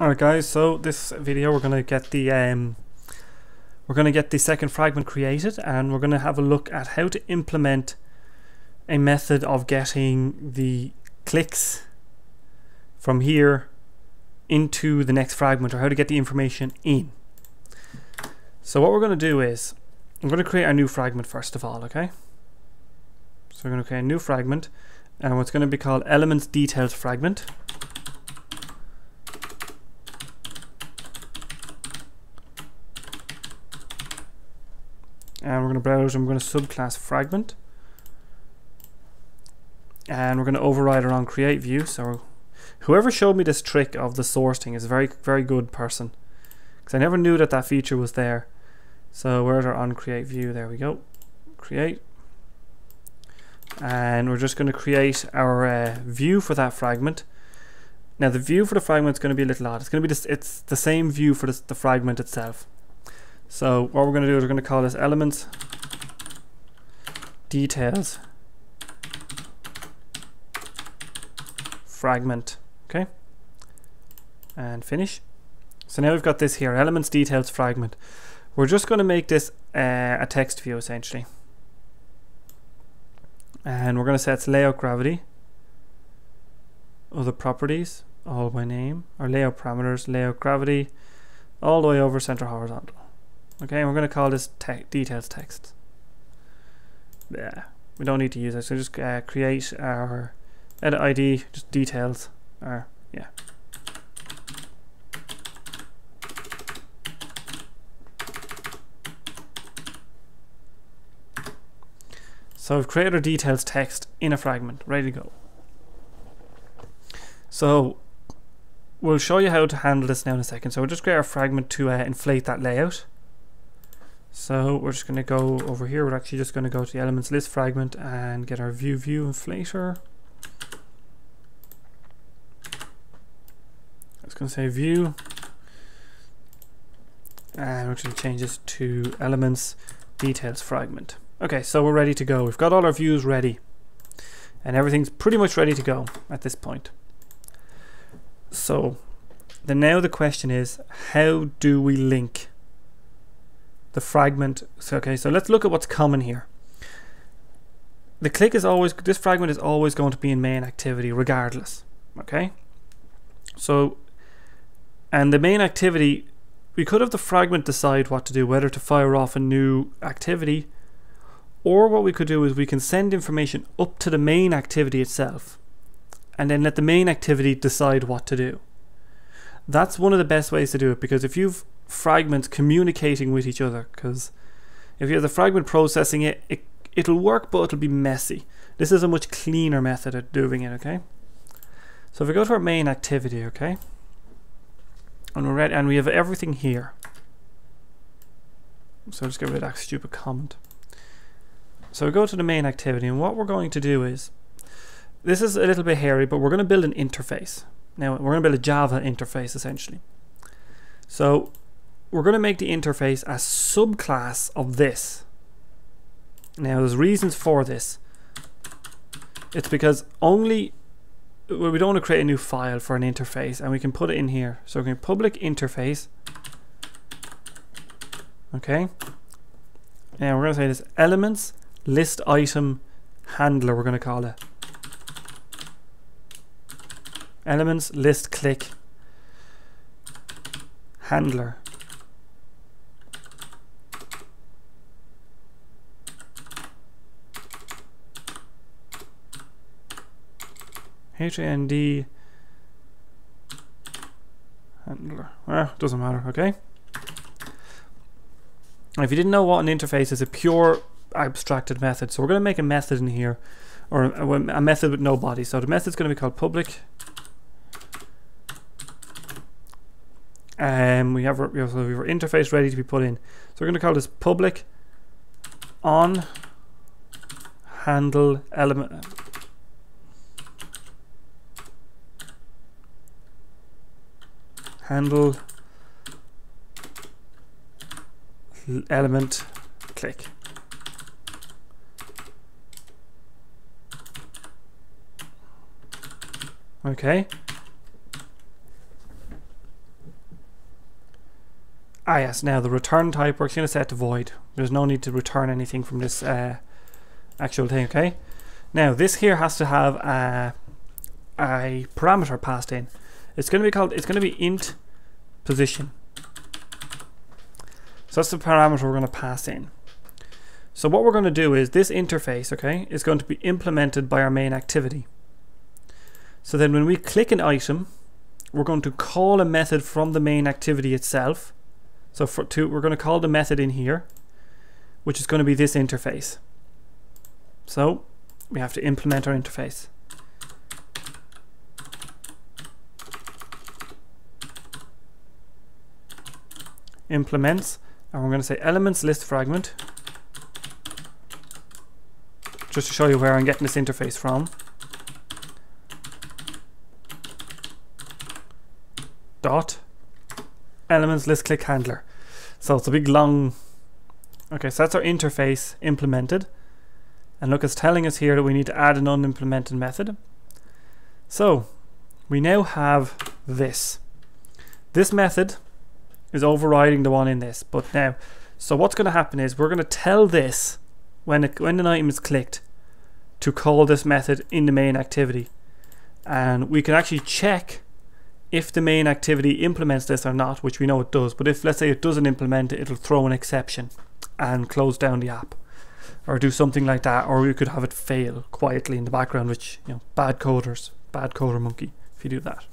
Alright guys, so this video we're gonna get the um, we're gonna get the second fragment created and we're gonna have a look at how to implement a method of getting the clicks from here into the next fragment or how to get the information in. So what we're gonna do is I'm gonna create a new fragment first of all, okay? So we're gonna create a new fragment and what's gonna be called elements details fragment. And we're going to browse and we're going to subclass fragment. And we're going to override around create view so whoever showed me this trick of the source thing is a very very good person. Because I never knew that that feature was there. So where's our on create view? There we go. Create. And we're just going to create our uh, view for that fragment. Now the view for the fragment is going to be a little odd. It's going to be this it's the same view for this, the fragment itself so what we're going to do is we're going to call this elements details fragment okay? And finish. So now we've got this here elements details fragment. We're just going to make this uh, a text view essentially. And we're going to set its layout gravity other properties all by name our layout parameters layout gravity all the way over center horizontal Okay, we're going to call this te details text. Yeah, we don't need to use it. So just uh, create our edit ID, just details, or yeah. So I've created our details text in a fragment, ready to go. So we'll show you how to handle this now in a second. So we'll just create our fragment to uh, inflate that layout. So we're just going to go over here. We're actually just going to go to the elements list fragment and get our view view inflator. It's going to say view. And we're going to change this to elements details fragment. Okay, so we're ready to go. We've got all our views ready. And everything's pretty much ready to go at this point. So then now the question is, how do we link the fragment. So, okay, so let's look at what's common here. The click is always, this fragment is always going to be in main activity regardless. Okay. So, and the main activity, we could have the fragment decide what to do, whether to fire off a new activity, or what we could do is we can send information up to the main activity itself, and then let the main activity decide what to do. That's one of the best ways to do it because if you've fragments communicating with each other because if you have the fragment processing it, it it'll work but it'll be messy. This is a much cleaner method of doing it, okay? So if we go to our main activity, okay? And we're ready and we have everything here. So just get rid of that stupid comment. So we go to the main activity and what we're going to do is this is a little bit hairy, but we're going to build an interface. Now we're going to build a Java interface essentially. So we're going to make the interface a subclass of this. Now there's reasons for this. It's because only well, we don't want to create a new file for an interface and we can put it in here. So we're going to public interface. Okay. Now we're going to say this elements list item handler we're going to call it. Elements list click handler. H-A-N-D handler. Well, it doesn't matter, okay? If you didn't know what an interface is, a pure abstracted method. So we're going to make a method in here, or a, a method with no body. So the method's going to be called public. And um, we have our, we have our interface ready to be put in. So we're going to call this public on handle element handle element click. Okay. Ah yes, now the return type we're going to set to void. There's no need to return anything from this uh, actual thing, okay? Now this here has to have a, a parameter passed in. It's going to be called, it's going to be int position. So that's the parameter we're going to pass in. So what we're going to do is this interface, okay, is going to be implemented by our main activity. So then when we click an item, we're going to call a method from the main activity itself. So for to, we're going to call the method in here, which is going to be this interface. So we have to implement our interface. Implements, and we're going to say elements list fragment, just to show you where I'm getting this interface from. dot elements list click handler. So it's a big long. Okay, so that's our interface implemented. And look, it's telling us here that we need to add an unimplemented method. So we now have this. This method is overriding the one in this. But now, so what's going to happen is we're going to tell this when, it, when an item is clicked to call this method in the main activity. And we can actually check if the main activity implements this or not, which we know it does, but if let's say it doesn't implement it, it'll throw an exception and close down the app or do something like that, or you could have it fail quietly in the background, which, you know, bad coders, bad coder monkey if you do that.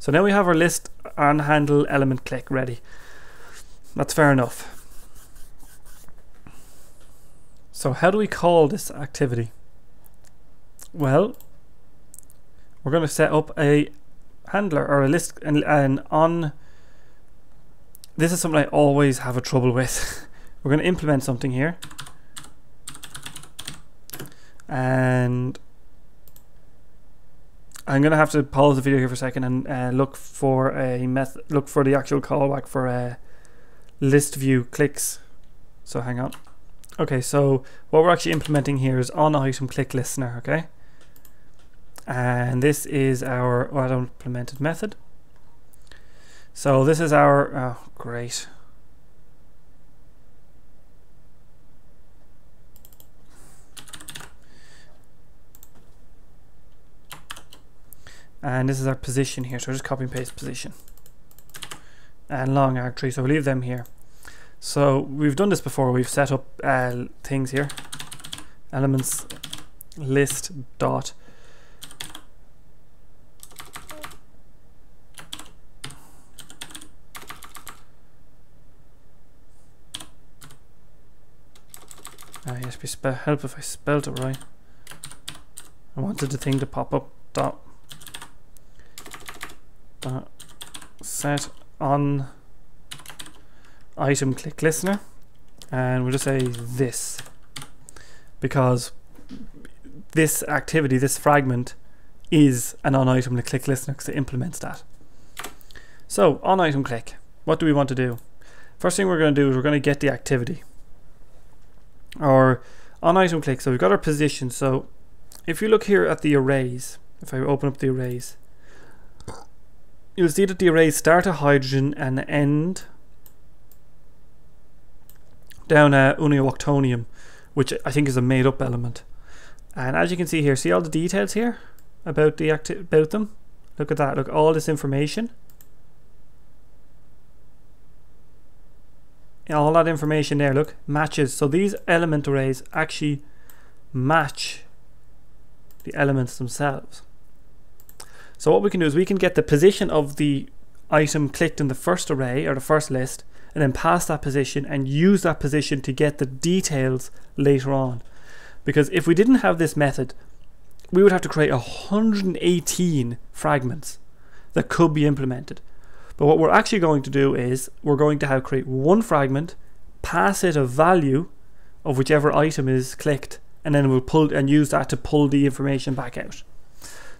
So now we have our list on handle element click ready. That's fair enough. So how do we call this activity? Well, we're going to set up a handler or a list and, and on this is something I always have a trouble with we're going to implement something here and I'm to have to pause the video here for a second and uh, look for a meth. look for the actual callback for a list view clicks so hang on okay so what we're actually implementing here is on item click listener okay and this is our auto implemented method. So this is our, oh great. And this is our position here, so just copy and paste position. And long arg3, so we'll leave them here. So we've done this before, we've set up uh, things here. Elements list dot Uh, yes, be help if I spelled it right. I wanted the thing to pop up. Dot. Set on item click listener. And we'll just say this. Because this activity, this fragment, is an on item click listener because it implements that. So, on item click, what do we want to do? First thing we're going to do is we're going to get the activity or on item click. So we've got our position. So if you look here at the arrays, if I open up the arrays, you'll see that the arrays start at hydrogen and end down at ununoctium, which I think is a made up element. And as you can see here, see all the details here about the about them? Look at that, look all this information. all that information there, look, matches. So these element arrays actually match the elements themselves. So what we can do is we can get the position of the item clicked in the first array or the first list and then pass that position and use that position to get the details later on. Because if we didn't have this method, we would have to create 118 fragments that could be implemented. But what we're actually going to do is we're going to have create one fragment, pass it a value of whichever item is clicked, and then we'll pull and use that to pull the information back out.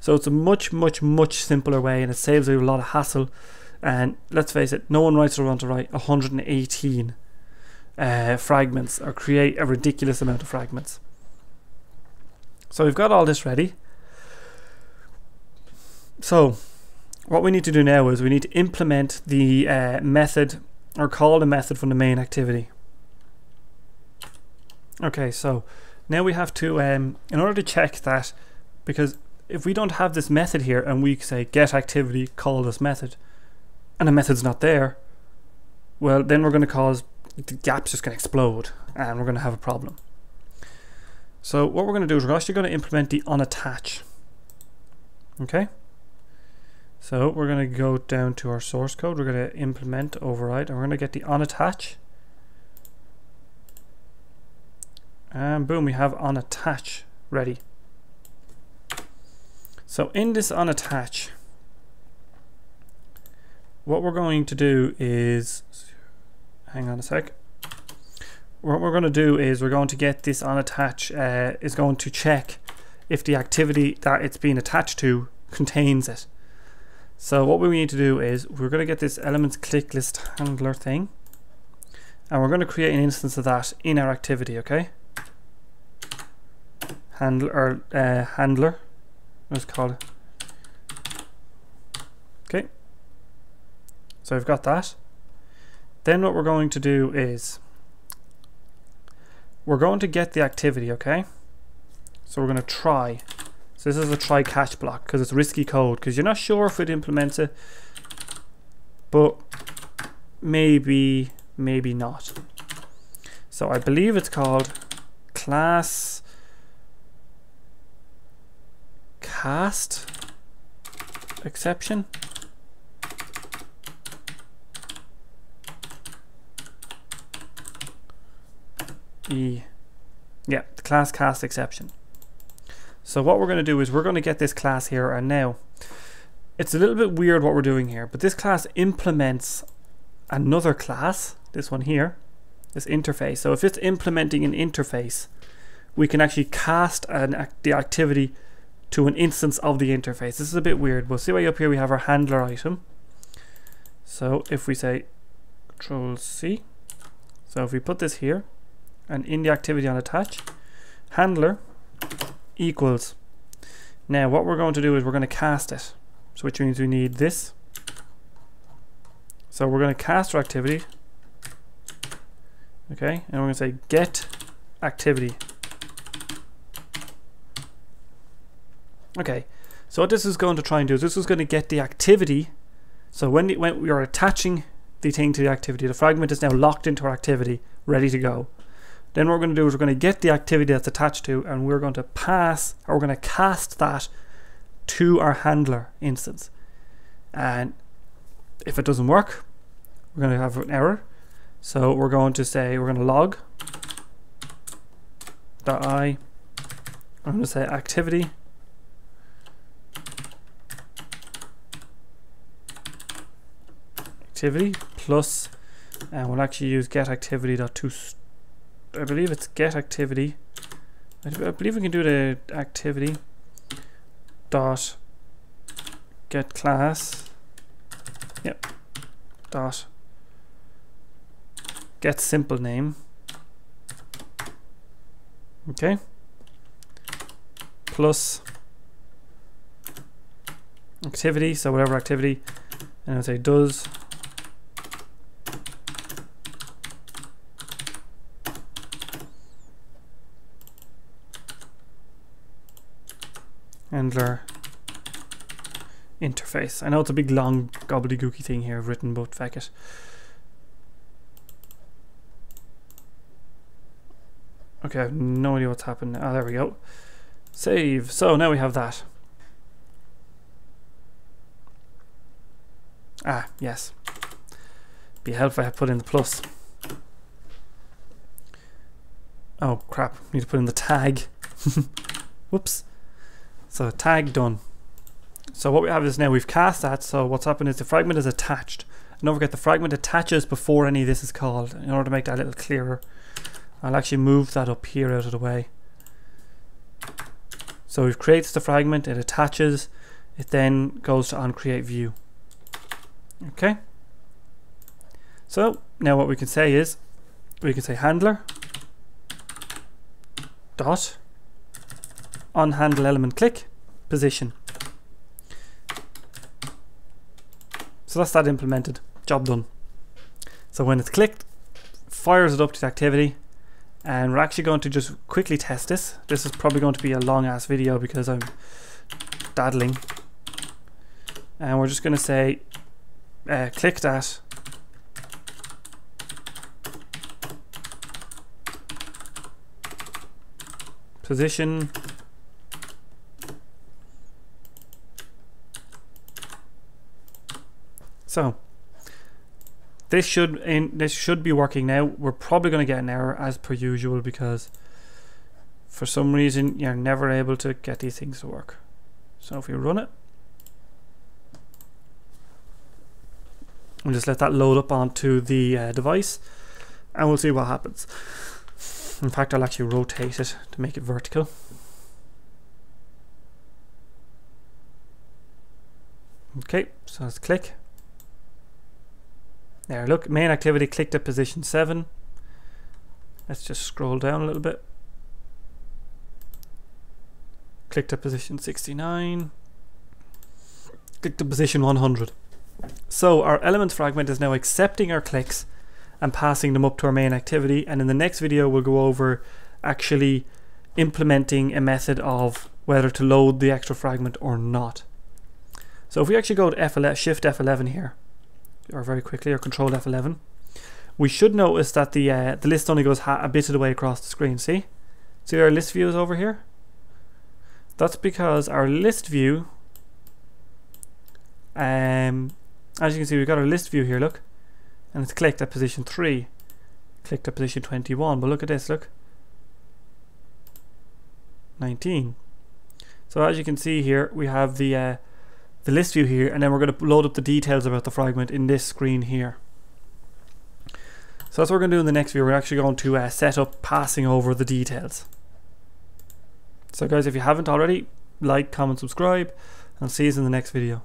So it's a much, much, much simpler way and it saves you a lot of hassle. And let's face it, no one writes around to write 118 uh, fragments or create a ridiculous amount of fragments. So we've got all this ready. So what we need to do now is we need to implement the uh, method or call the method from the main activity. Okay, so now we have to, um, in order to check that, because if we don't have this method here and we say get activity, call this method, and the method's not there, well, then we're going to cause the gap's just going to explode and we're going to have a problem. So what we're going to do is we're actually going to implement the on attach. Okay. So we're going to go down to our source code. We're going to implement override and we're going to get the on attach. And boom, we have on attach ready. So in this on attach, what we're going to do is, hang on a sec. What we're going to do is we're going to get this on attach, uh, is going to check if the activity that it's being attached to contains it. So what we need to do is we're going to get this elements click list handler thing and we're going to create an instance of that in our activity, okay? Handler, or, uh, handler, let's call it. Okay. So I've got that. Then what we're going to do is we're going to get the activity, okay? So we're going to try so this is a try catch block because it's risky code because you're not sure if it implements it, but maybe, maybe not. So I believe it's called class cast exception. E, yeah, the class cast exception. So what we're going to do is we're going to get this class here and now. It's a little bit weird what we're doing here, but this class implements another class, this one here, this interface. So if it's implementing an interface, we can actually cast an, the activity to an instance of the interface. This is a bit weird. We'll see why up here we have our handler item. So if we say Control C, so if we put this here and in the activity on attach, handler equals. Now what we're going to do is we're going to cast it. So which means we need this. So we're going to cast our activity. Okay, and we're going to say get activity. Okay, so what this is going to try and do is this is going to get the activity. So when, the, when we are attaching the thing to the activity, the fragment is now locked into our activity, ready to go. Then what we're going to do is we're going to get the activity that's attached to and we're going to pass or we're going to cast that to our handler instance. And if it doesn't work, we're going to have an error. So we're going to say we're going to log dot i. I'm going to say activity activity plus and we'll actually use get activity I believe it's get activity. I, I believe we can do the activity dot get class. Yep. Dot get simple name. Okay. Plus activity, so whatever activity, and I'll say does handler interface. I know it's a big long gobbledygooky thing here I've written, but feck it. Okay, I have no idea what's happened. Ah, there we go. Save. So now we have that. Ah, yes. Be helpful if I put in the plus. Oh crap, need to put in the tag. Whoops. So tag done. So what we have is now we've cast that. So what's happened is the fragment is attached. And don't forget the fragment attaches before any of this is called. In order to make that a little clearer, I'll actually move that up here out of the way. So we've created the fragment, it attaches, it then goes to on create view. Okay. So now what we can say is we can say handler dot on handle element click position. So that's that implemented. Job done. So when it's clicked, fires it up to the activity and we're actually going to just quickly test this. This is probably going to be a long ass video because I'm daddling. And we're just going to say uh, click that position so this should in this should be working now we're probably going to get an error as per usual because for some reason you're never able to get these things to work so if we run it we'll just let that load up onto the uh, device and we'll see what happens in fact, I'll actually rotate it to make it vertical. Okay, so let's click. There, look, main activity clicked at position 7. Let's just scroll down a little bit. Clicked at position 69. Clicked at position 100. So our element fragment is now accepting our clicks and passing them up to our main activity. And in the next video, we'll go over actually implementing a method of whether to load the extra fragment or not. So if we actually go to F11, Shift F11 here, or very quickly, or Control F11, we should notice that the uh, the list only goes a bit of the way across the screen. See, see our list view is over here. That's because our list view, um, as you can see, we've got our list view here. Look, and it's clicked at position 3 clicked at position 21 but look at this look 19 so as you can see here we have the uh, the list view here and then we're going to load up the details about the fragment in this screen here. So that's what we're going to do in the next video we're actually going to uh, set up passing over the details. So guys if you haven't already like comment subscribe and I'll see you in the next video